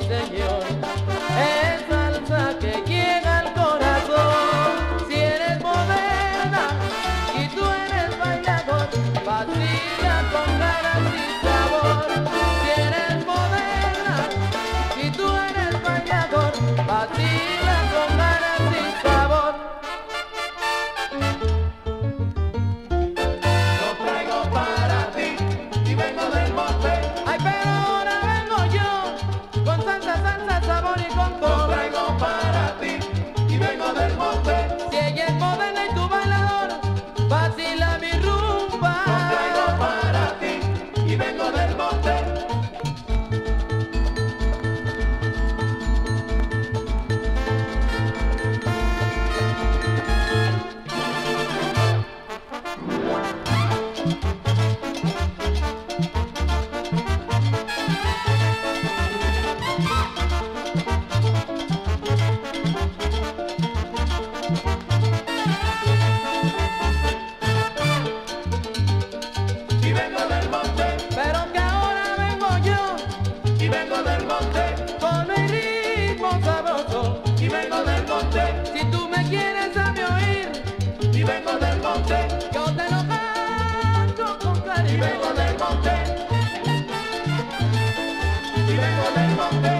sí señor. Monte.